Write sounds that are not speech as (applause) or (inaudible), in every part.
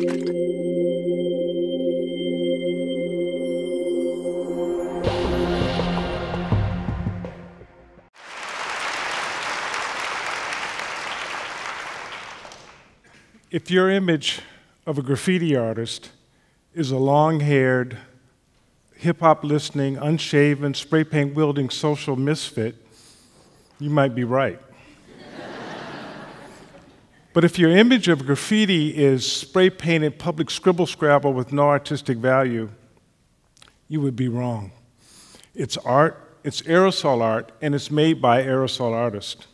If your image of a graffiti artist is a long haired, hip hop listening, unshaven, spray paint wielding social misfit, you might be right. But if your image of graffiti is spray painted public scribble scrabble with no artistic value, you would be wrong. It's art, it's aerosol art, and it's made by aerosol artists.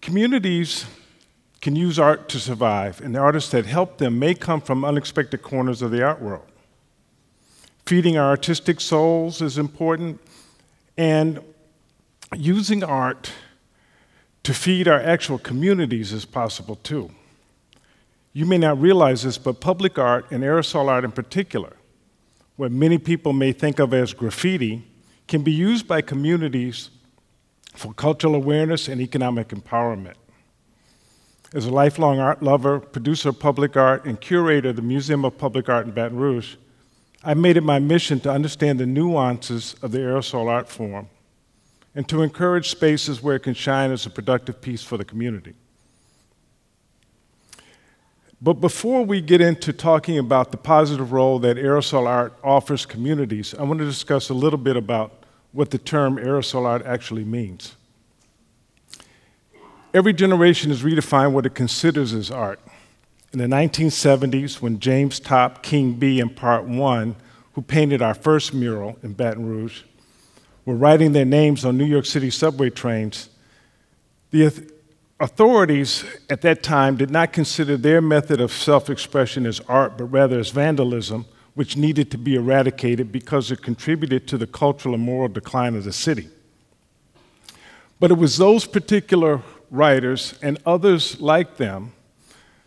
Communities can use art to survive, and the artists that help them may come from unexpected corners of the art world. Feeding our artistic souls is important, and using art to feed our actual communities is possible too. You may not realize this, but public art, and aerosol art in particular, what many people may think of as graffiti, can be used by communities for cultural awareness and economic empowerment. As a lifelong art lover, producer of public art, and curator of the Museum of Public Art in Baton Rouge, I made it my mission to understand the nuances of the aerosol art form and to encourage spaces where it can shine as a productive piece for the community. But before we get into talking about the positive role that aerosol art offers communities, I want to discuss a little bit about what the term aerosol art actually means. Every generation has redefined what it considers as art. In the 1970s, when James Topp, King B, and Part 1, who painted our first mural in Baton Rouge, were writing their names on New York City subway trains, the authorities at that time did not consider their method of self expression as art, but rather as vandalism, which needed to be eradicated because it contributed to the cultural and moral decline of the city. But it was those particular writers and others like them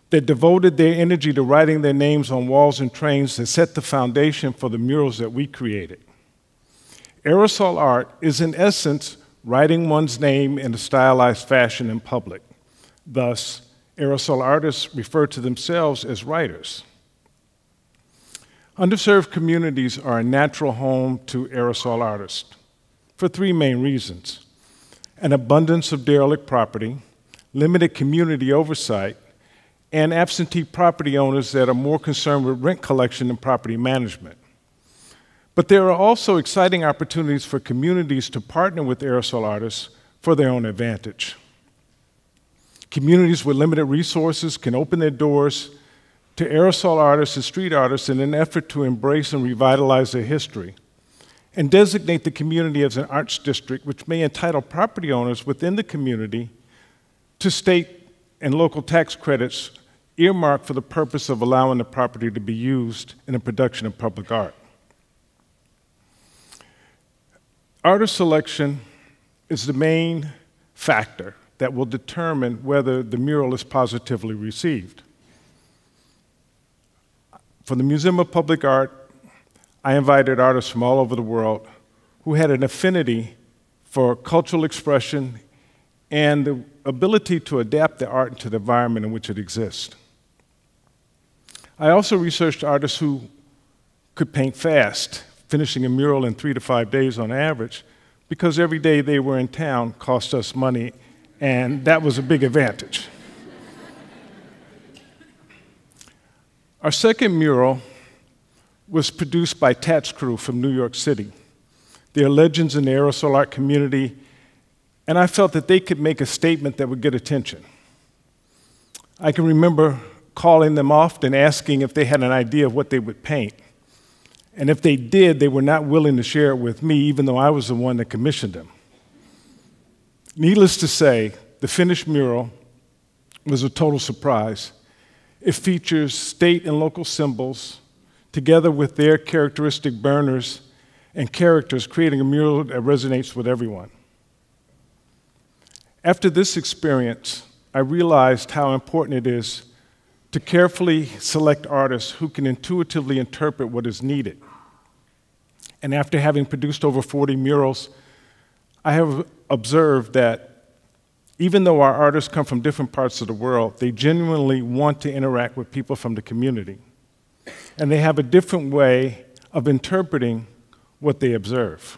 that devoted their energy to writing their names on walls and trains that set the foundation for the murals that we created. Aerosol art is, in essence, writing one's name in a stylized fashion in public. Thus, aerosol artists refer to themselves as writers. Underserved communities are a natural home to aerosol artists for three main reasons an abundance of derelict property, limited community oversight, and absentee property owners that are more concerned with rent collection and property management. But there are also exciting opportunities for communities to partner with aerosol artists for their own advantage. Communities with limited resources can open their doors to aerosol artists and street artists in an effort to embrace and revitalize their history and designate the community as an arts district, which may entitle property owners within the community to state and local tax credits earmarked for the purpose of allowing the property to be used in the production of public art. Artist selection is the main factor that will determine whether the mural is positively received. For the Museum of Public Art, I invited artists from all over the world who had an affinity for cultural expression and the ability to adapt the art to the environment in which it exists. I also researched artists who could paint fast, finishing a mural in three to five days on average, because every day they were in town cost us money, and that was a big advantage. (laughs) Our second mural was produced by Tats Cru from New York City. They are legends in the aerosol art community, and I felt that they could make a statement that would get attention. I can remember calling them often asking if they had an idea of what they would paint. And if they did, they were not willing to share it with me, even though I was the one that commissioned them. Needless to say, the finished mural was a total surprise. It features state and local symbols, together with their characteristic burners and characters, creating a mural that resonates with everyone. After this experience, I realized how important it is to carefully select artists who can intuitively interpret what is needed. And after having produced over 40 murals, I have observed that Even though our artists come from different parts of the world, they genuinely want to interact with people from the community. And they have a different way of interpreting what they observe.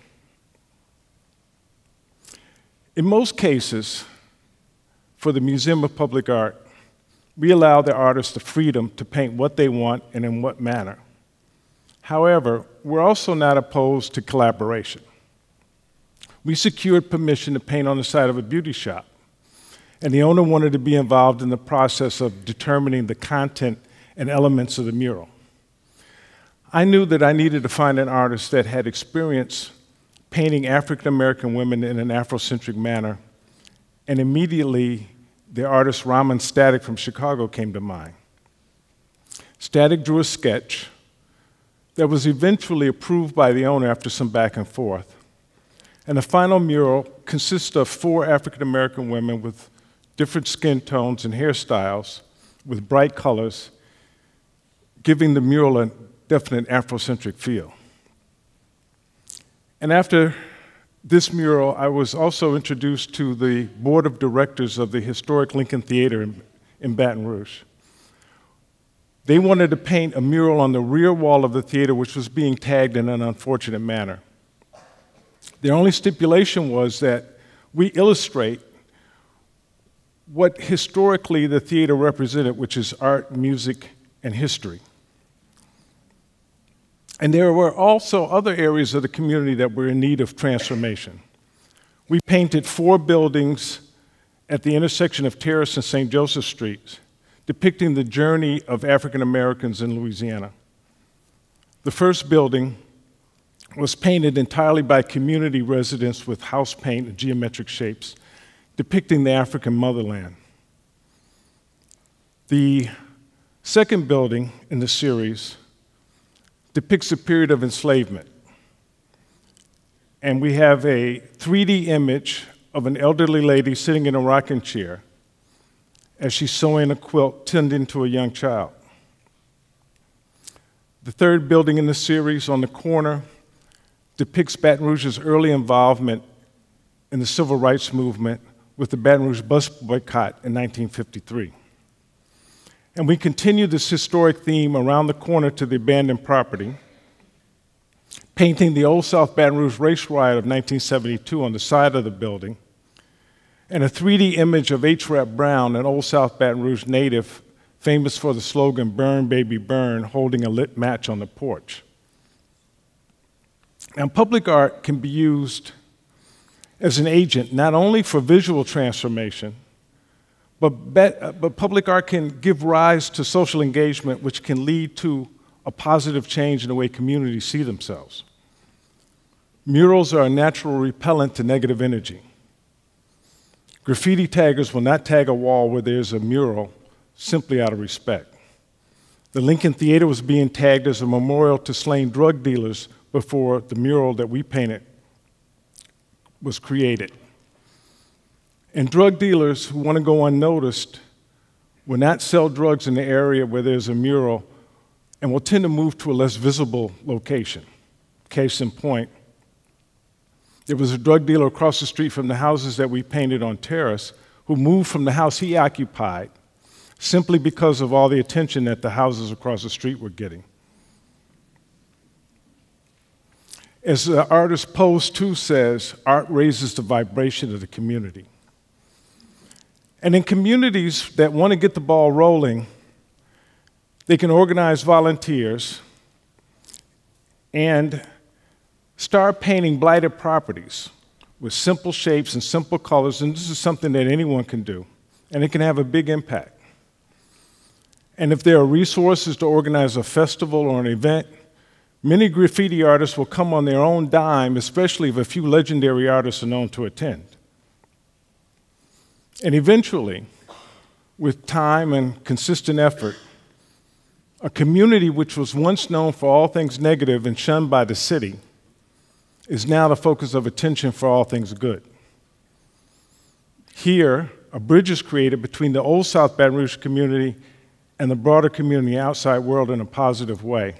In most cases, for the Museum of Public Art, we allow the artists the freedom to paint what they want and in what manner. However, we're also not opposed to collaboration. We secured permission to paint on the side of a beauty shop, and the owner wanted to be involved in the process of determining the content and elements of the mural. I knew that I needed to find an artist that had experience painting African American women in an Afrocentric manner, and immediately the artist Rahmaan Statik from Chicago came to mind. Statik drew a sketch that was eventually approved by the owner after some back and forth. And the final mural consists of four African American women with different skin tones and hairstyles with bright colors, giving the mural a definite Afrocentric feel. And after this mural, I was also introduced to the board of directors of the historic Lincoln Theater in, in, Baton Rouge. They wanted to paint a mural on the rear wall of the theater, which was being tagged in an unfortunate manner. Their only stipulation was that we illustrate what historically the theater represented, which is art, music, and history. And there were also other areas of the community that were in need of transformation. We painted four buildings at the intersection of Terrace and St. Joseph Streets, depicting the journey of African Americans in Louisiana. The first building was painted entirely by community residents with house paint and geometric shapes, depicting the African motherland. The second building in the series depicts a period of enslavement. And we have a 3D image of an elderly lady sitting in a rocking chair as she's sewing a quilt, tending to a young child. The third building in the series on the corner depicts Baton Rouge's early involvement in the civil rights movement with the Baton Rouge bus boycott in 1953. And we continue this historic theme around the corner to the abandoned property, painting the Old South Baton Rouge race riot of 1972 on the side of the building, and a 3D image of H. Rap Brown, an Old South Baton Rouge native famous for the slogan, Burn, Baby, Burn, holding a lit match on the porch. Now, public art can be used as an agent not only for visual transformation, but, uh, but public art can give rise to social engagement, which can lead to a positive change in the way communities see themselves. Murals are a natural repellent to negative energy. Graffiti taggers will not tag a wall where there's a mural simply out of respect. The Lincoln Theater was being tagged as a memorial to slain drug dealers before the mural that we painted was created. And drug dealers who want to go unnoticed will not sell drugs in the area where there's a mural and will tend to move to a less visible location. Case in point, there was a drug dealer across the street from the houses that we painted on Terrace who moved from the house he occupied simply because of all the attention that the houses across the street were getting. As the artist Pose 2 says, art raises the vibration of the community. And in communities that want to get the ball rolling, they can organize volunteers and start painting blighted properties with simple shapes and simple colors. And this is something that anyone can do, and it can have a big impact. And if there are resources to organize a festival or an event, many graffiti artists will come on their own dime, especially if a few legendary artists are known to attend. And eventually, with time and consistent effort, a community which was once known for all things negative and shunned by the city is now the focus of attention for all things good. Here, a bridge is created between the old South Baton Rouge community and the broader community outside world in a positive way.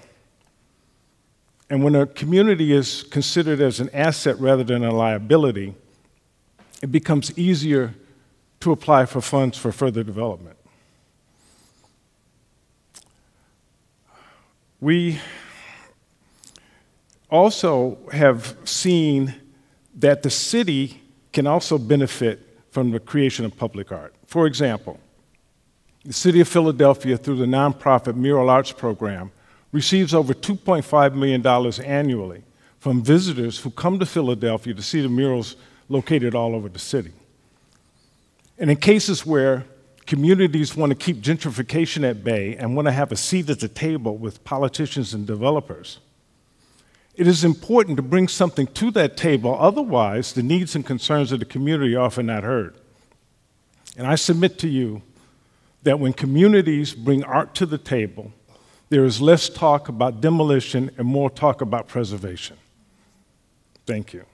And when a community is considered as an asset rather than a liability, it becomes easier to apply for funds for further development. We also have seen that the city can also benefit from the creation of public art. For example, the City of Philadelphia, through the nonprofit Mural Arts Program, receives over $2.5 million annually from visitors who come to Philadelphia to see the murals located all over the city. And in cases where communities want to keep gentrification at bay and want to have a seat at the table with politicians and developers, it is important to bring something to that table, otherwise, the needs and concerns of the community are often not heard. And I submit to you that when communities bring art to the table, there is less talk about demolition and more talk about preservation. Thank you.